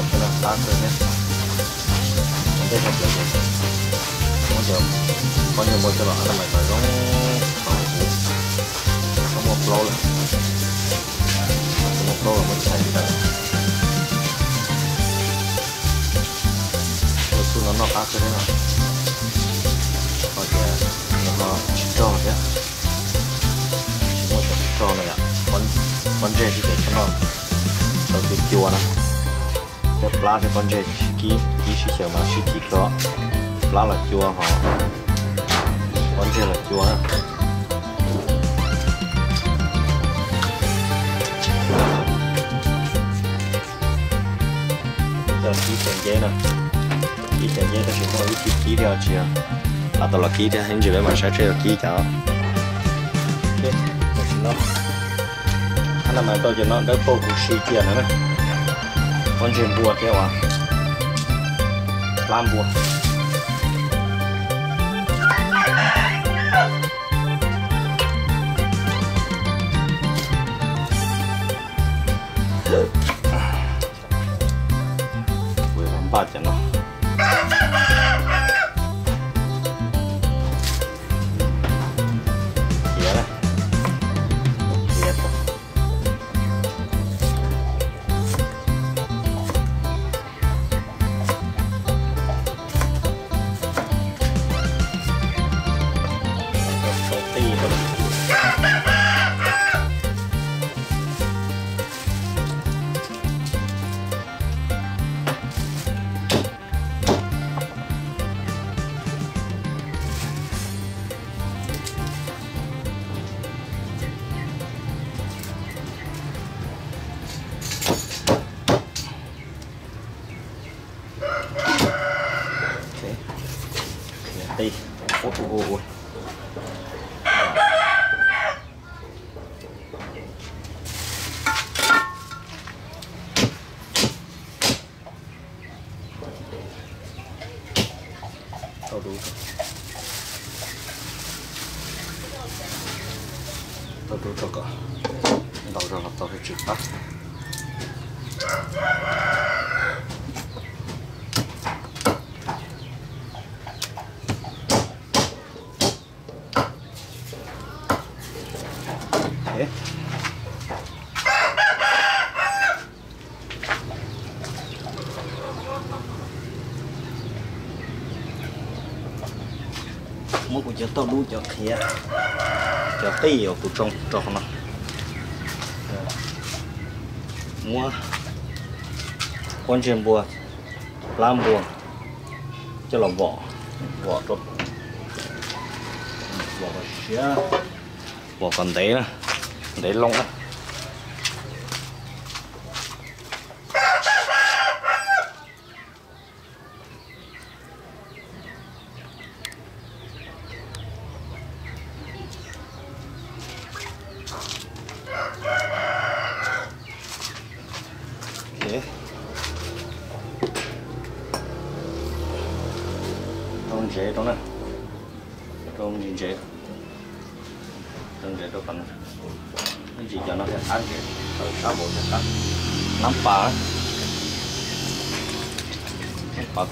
học cho nhẹ nó cái là đá sữa nhé. Không thấy hợp lý con chim con chim bao cho nó là mày phải giống có một lô là một lô là mới xài được rồi xuống nó nó cá rồi đấy nào có thể nó cho thế một cái này ạ. Con con dê thì để cho nó cho cái chua này lá thì con chơi kí kí xí xẻo mà chỉ thịt đó lá là chua họ con chơi là chua chơi giờ ký tiền giấy nè ký tiền giấy ta chỉ có ít ký ký theo chị à là tôi là ký theo hình như vậy mà sẽ chơi ký cả ok nó anh làm tôi cho nó đỡ phố của sĩ tiền nữa nè con chuyện bùa theo à làm Đâu ra là tao phải chịu tắt. Mua của cho tao đu cho kia. Cho tì ở của trong trong nó. Mua. Con chim bùa làm bùa cho lòng vỏ vỏ tốt vỏ xía vỏ còn đấy nè đấy lông á.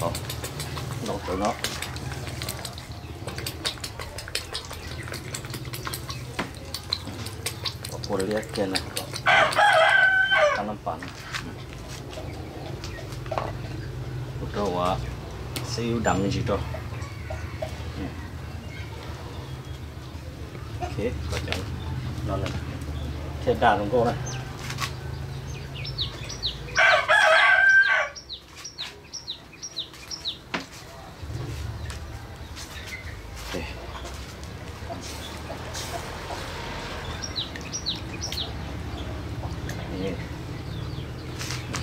Không lột có Nó tự nó Có cô liếc kia này Ăn nắm bà này rồi ạ siêu đậm gì rồi ok có chọn nó là thế đà của cô này Ok. นี่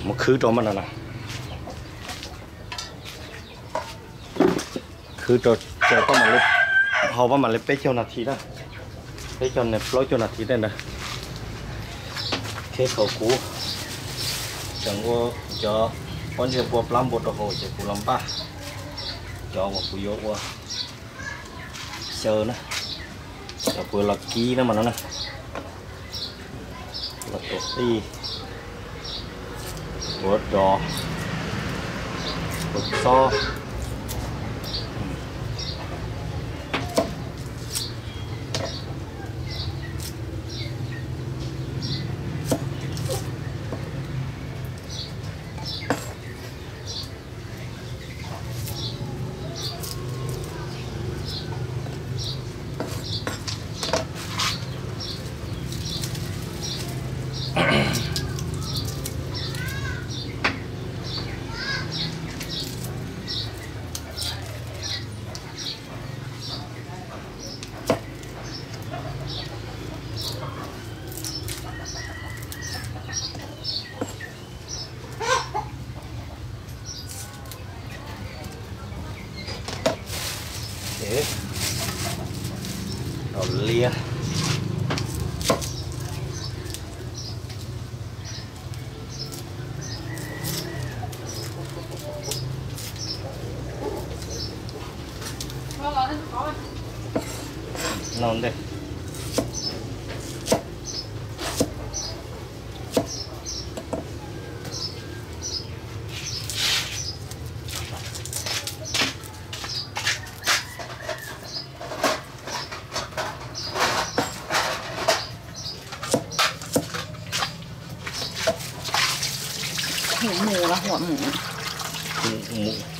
một khứ cho mình nè. Khứ cho cho có mà lấy họ có mà lấy bé cho nà thì đó. Bé cho này lối cho nà thì đây nè. Ok thế khẩu cú chẳng có cho con gì bùa lắm bộ đồ hồ, chỉ cú lắm ba. Cho một cú vô qua. Sơ nữa cho vừa là ký nữa mà nó nè. Là tốt đi bùa đỏ bùa so thế rồi lia 嗯嗯。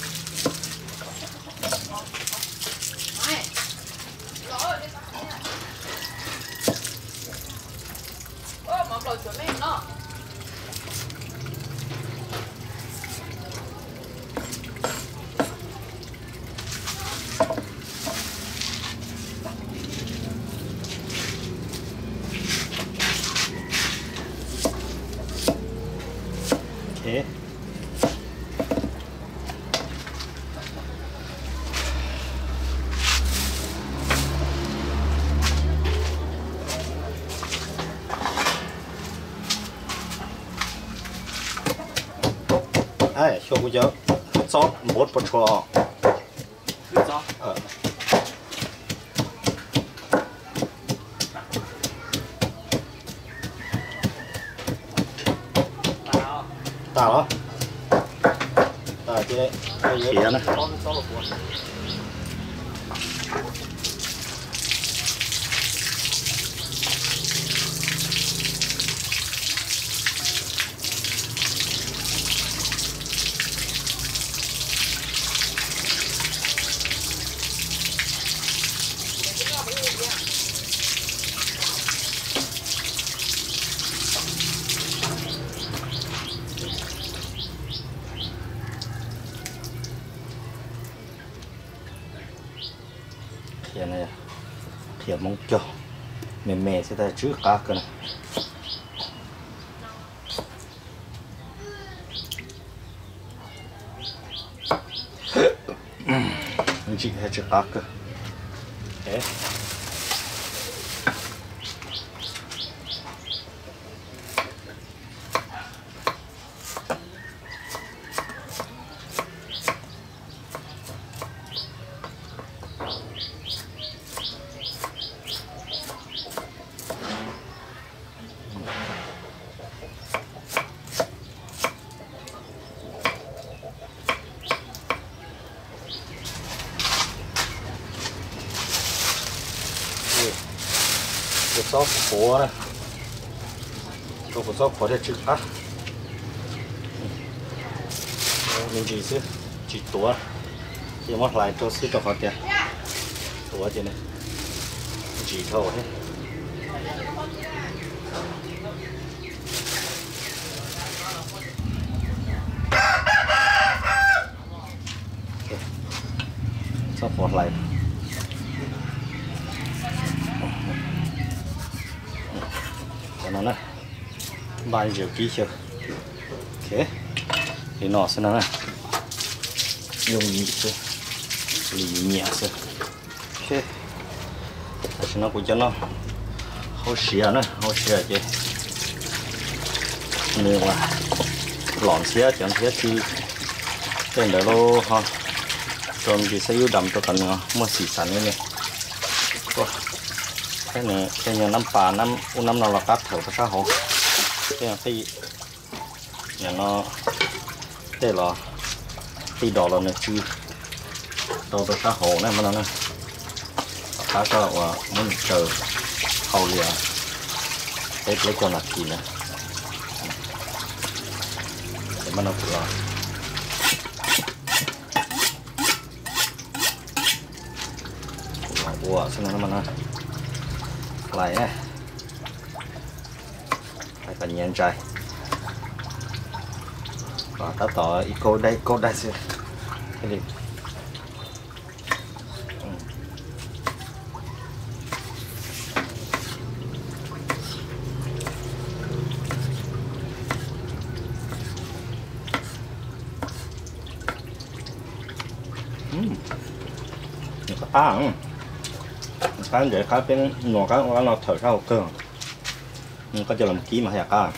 不错啊。打了打了打了别呢妹妹现在只喝个呢。嗯，你今天只喝个，哎。Có một sốt để chữ á mình chỉ xứ chỉ tua chỉ mất lại cho xứ cho họ tiền tua chứ này chỉ thầu hết sốt của lại cho nó nè bài nhiều kỹ chưa? Ok thì nó sẽ nó dùng nhị sơ lì nhẹ sơ ok thì nó cũng cho nó. Hô xìa nữa hô xìa chứ. Nương là lọn xìa, chẳng xìa thì tên đó lô, ha. Trong thì sẽ yêu đầm cho cần à, mua xì sẵn này cái này, cái nhà năm bà, năm, u năm nào là cắt thầu cái sao không? Cái này cái nhà nó đây là cái đỏ là nó chi. Đâu cho cá hồ này mà nó này. Cá cho là muốn chờ hầu liền tết lấy con là gì nè để mà nó cũng là. Ủa xin nó mà nó. Lại nè anh cần trai. Và ta tỏ ý cô đây cô đây xíu cái gì? Có ta không? cái để cái bên nọ cái nó thở ra cơ nhưng có cho làm ký mà hay cả à?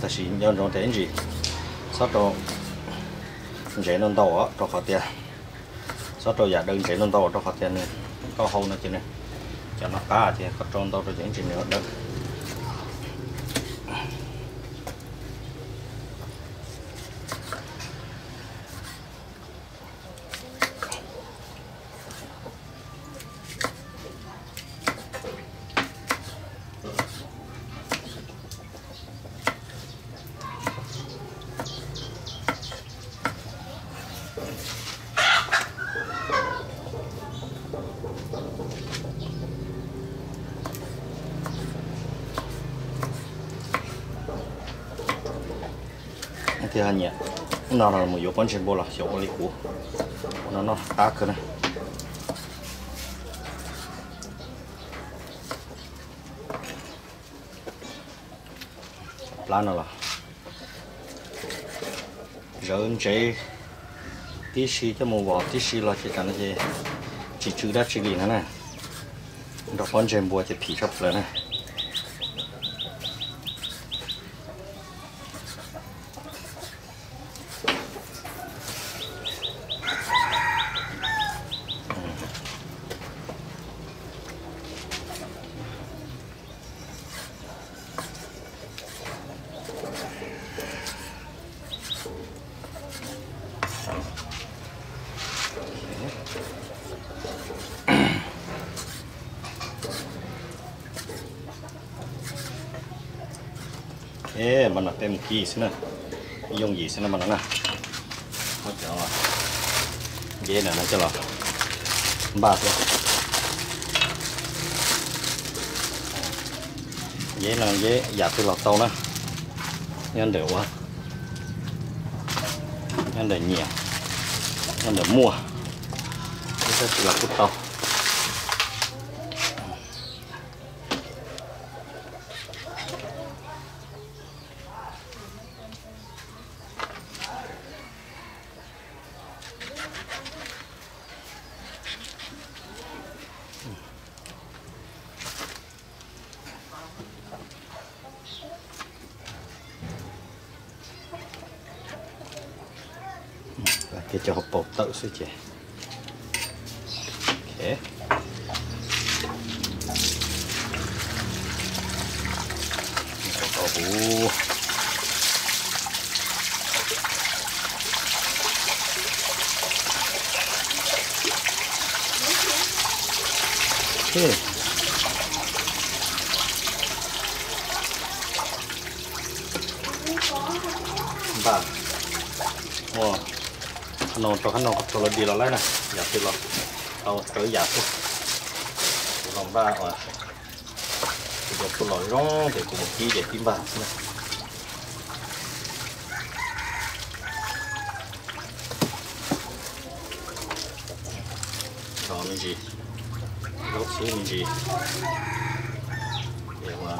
ta chỉ nhớ nó đến gì sau đó dễ nó đầu á cho khó tiền. Sau đó giả đơn dễ nó đầu cho khó tiền. Này có hậu nó chứ này cho nó cá à thì có tròn đầu rồi dễ chỉ nữa đơn thì hành nhỉ nó là một yếu bánh trên bộ là hiệu lý cũ nó nó đá cơ này lá nó là rớn chế tí xí cho một vỏ tí xí là chỉ cần là gì chỉ chữ đá chỉ gì nữa này đọc bánh trên bộ thì phí sắp lên này gì xin nè dùng gì xin nè mà nó nè. Nó cho dễ nè nó cho là ba thôi dễ là dễ giả từ lọt tàu nè. Nhân đều quá. Nhân để nhiều nhân để mua. Cái là cút tàu cái cho hộp bột tự sư chị ok Ồ. Okay. Ba. Nó cho khăn nó cho là đi là lấy này giả thì là tao tới giả thôi lòng ba ở thì có cái lối rong để cùng một chi để tim vào này đó mình gì lúc xí mình gì để mà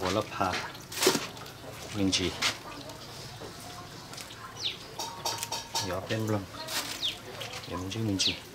bộ lớp hà 인지 옆에 물론 염증 인지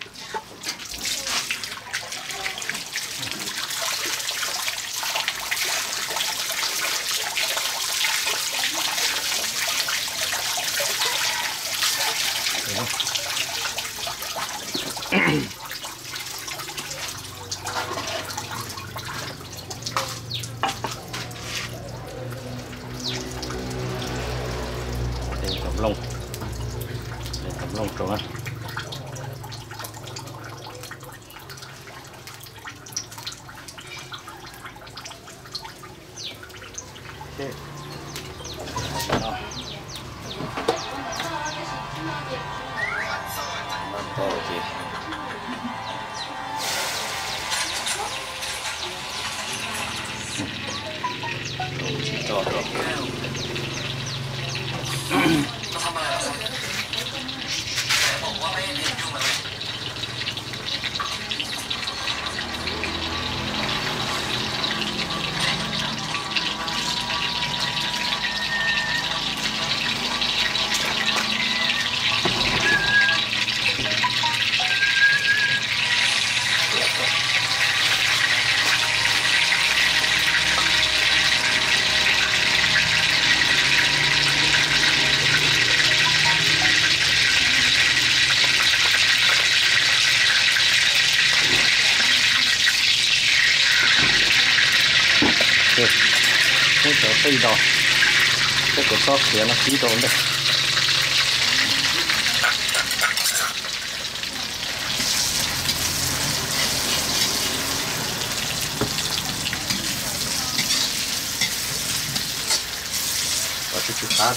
Bắt đầu chị. Đồ chỉ cho được. 对，kẹt cái chỗ tây đỏ. Cái chỗ sót kia là tí đỏ đấy. Và chút chút tá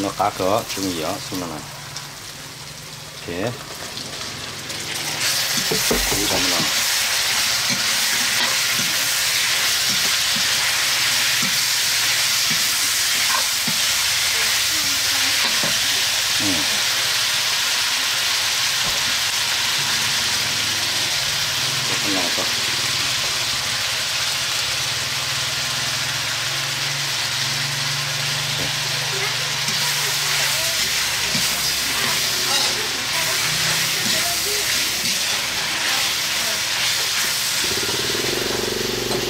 nó cá cỡ chung gì đó xuống nó này ok đi ra nó ừ. Cái này thôi.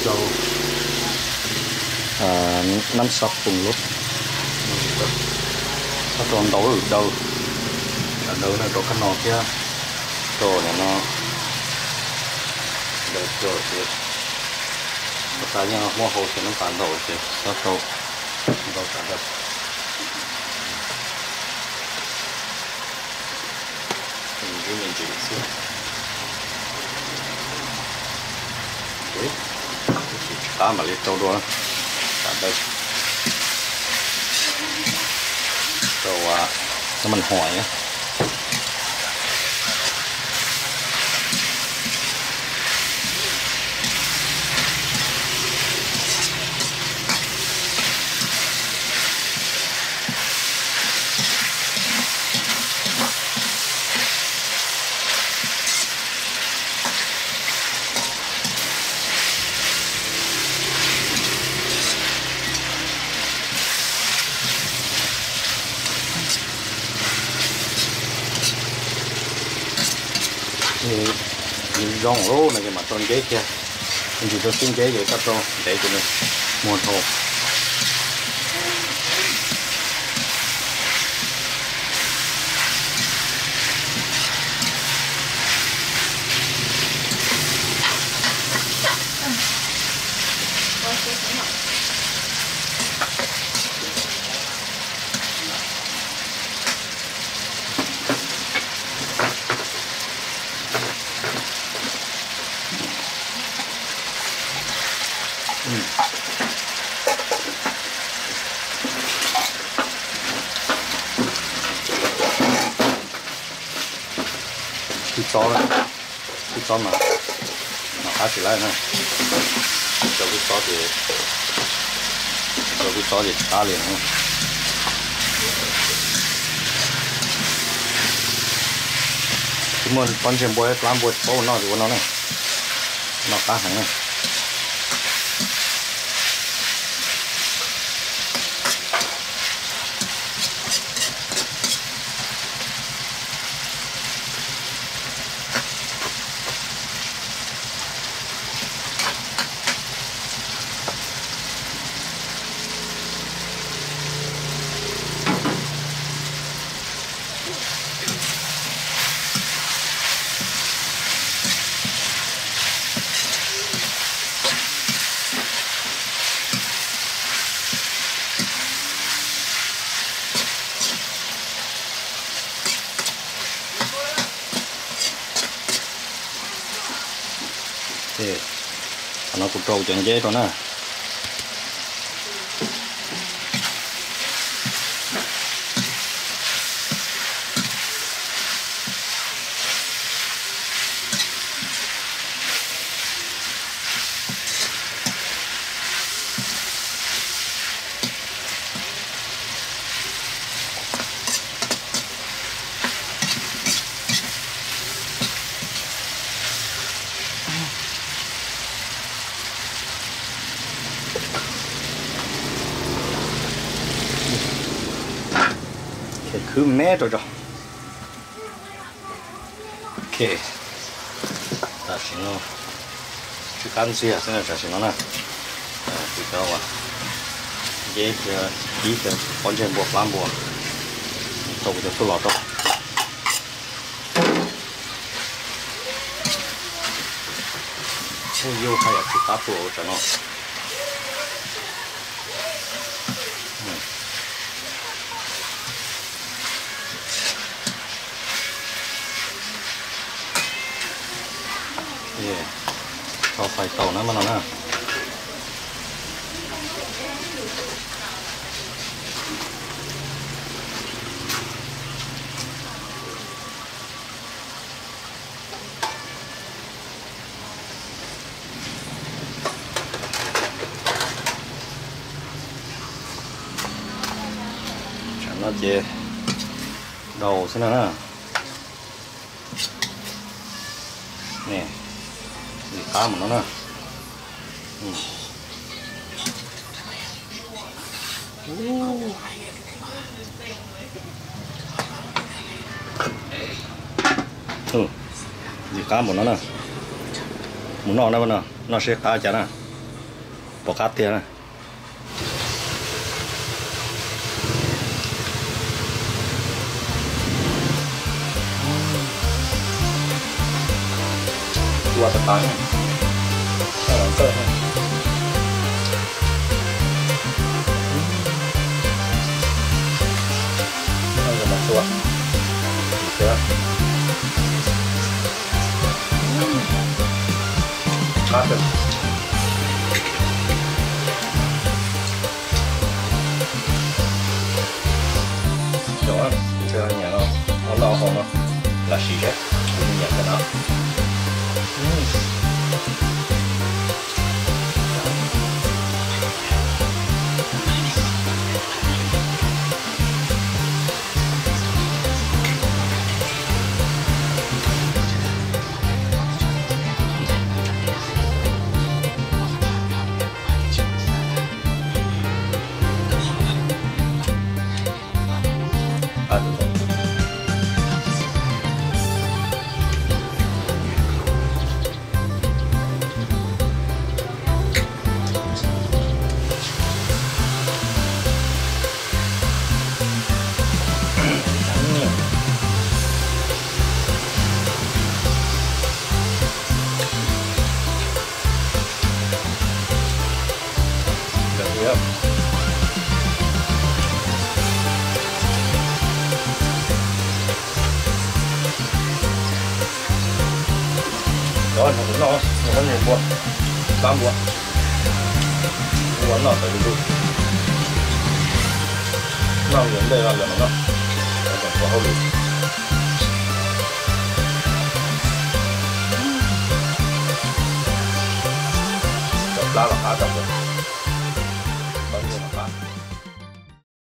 dầu à, năm sọc cùng lúc nó còn đổ được đâu ở đâu là chỗ cái nọ kia chỗ này nó được chỗ kia nó ta nhau mua hồ thì nó phản đổi chứ nó đâu đâu cả được mình cứ nhìn chỉ xíu Đấy cá mà lấy trâu đua cả đây trâu à nó mình hỏi á thì nhìn rô này cái mặt tròn ghế kia. Mình chỉ cho xin ghế vậy các trâu để cho mình mua thô. to chúng mình, con xem bôi làm bôi bao nó thì nó này. Nó cá hàng này. Nó cũng dễ rồi nè thì cứ mé rồi rồi ok ta xin nó chú cắn gì à xin là xin nó nè à chú cho à dễ thì ý thì con chân buộc làm buộc tôiจะสู้ห ลอดrồi chứ yêu hay là chỉ cá bộ cho nó yeah. cho phải tàu nó mà nó nè chẳng nó chê đầu thế nào nè nè thì cá mà nó nè ừ. ừ. thì cá mà nó nè muốn nó nè nó nó sẽ cá chả nè bỏ cá tiền nè qua tất cả nha Ờ, cơ ha. Bây giờ mình xua. Được chưa? Khá được. Chỗ chưa nhà nó nó lo không nó là xì hết cũng nhận cái đó À, 韩国，我脑袋就够。人的呀，怎么了？我好累。拉了哈，大哥。